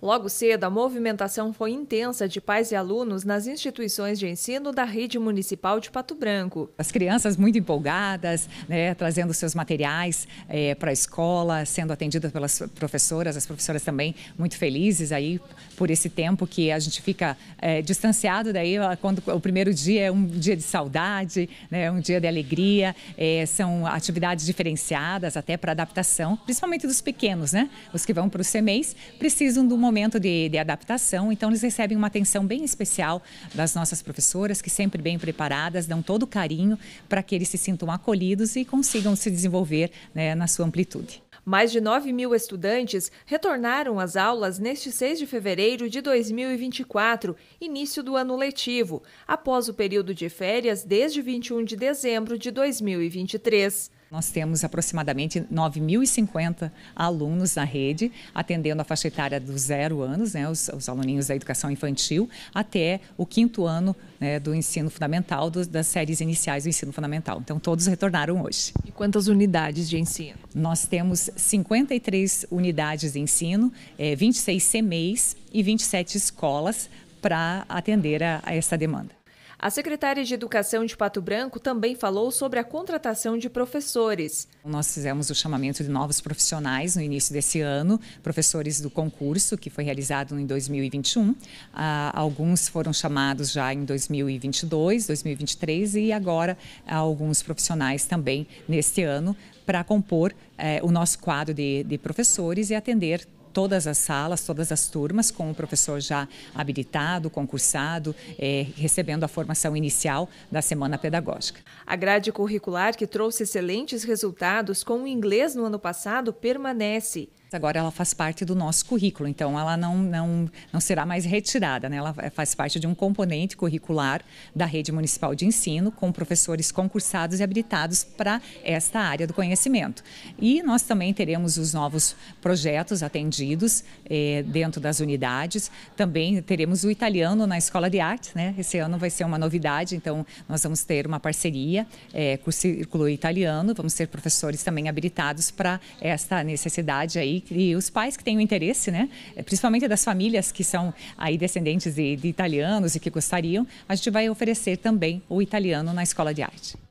Logo cedo, a movimentação foi intensa de pais e alunos nas instituições de ensino da rede municipal de Pato Branco. As crianças muito empolgadas, né, trazendo seus materiais é, para a escola, sendo atendidas pelas professoras, as professoras também muito felizes aí por esse tempo que a gente fica é, distanciado daí, quando o primeiro dia é um dia de saudade, né, um dia de alegria, é, são atividades diferenciadas até para adaptação, principalmente dos pequenos, né, os que vão para o CMEs, precisam de um momento de, de adaptação, então eles recebem uma atenção bem especial das nossas professoras, que sempre bem preparadas, dão todo o carinho para que eles se sintam acolhidos e consigam se desenvolver né, na sua amplitude. Mais de 9 mil estudantes retornaram às aulas neste 6 de fevereiro de 2024, início do ano letivo, após o período de férias desde 21 de dezembro de 2023. Nós temos aproximadamente 9.050 alunos na rede, atendendo a faixa etária dos zero anos, né, os, os aluninhos da educação infantil, até o quinto ano né, do ensino fundamental, do, das séries iniciais do ensino fundamental. Então, todos retornaram hoje. E quantas unidades de ensino? Nós temos 53 unidades de ensino, é, 26 CMEs e 27 escolas para atender a, a essa demanda. A secretária de Educação de Pato Branco também falou sobre a contratação de professores. Nós fizemos o chamamento de novos profissionais no início desse ano, professores do concurso que foi realizado em 2021. Ah, alguns foram chamados já em 2022, 2023 e agora alguns profissionais também neste ano para compor eh, o nosso quadro de, de professores e atender todas as salas, todas as turmas, com o professor já habilitado, concursado, é, recebendo a formação inicial da semana pedagógica. A grade curricular, que trouxe excelentes resultados com o inglês no ano passado, permanece. Agora ela faz parte do nosso currículo, então ela não, não, não será mais retirada, né? ela faz parte de um componente curricular da rede municipal de ensino, com professores concursados e habilitados para esta área do conhecimento. E nós também teremos os novos projetos atendidos eh, dentro das unidades, também teremos o italiano na Escola de Arte, né? esse ano vai ser uma novidade, então nós vamos ter uma parceria eh, com o Círculo Italiano, vamos ter professores também habilitados para esta necessidade aí e, os pais que têm o interesse, né, é, principalmente das famílias que são aí descendentes de, de italianos e que gostariam, a gente vai oferecer também o italiano na escola de arte.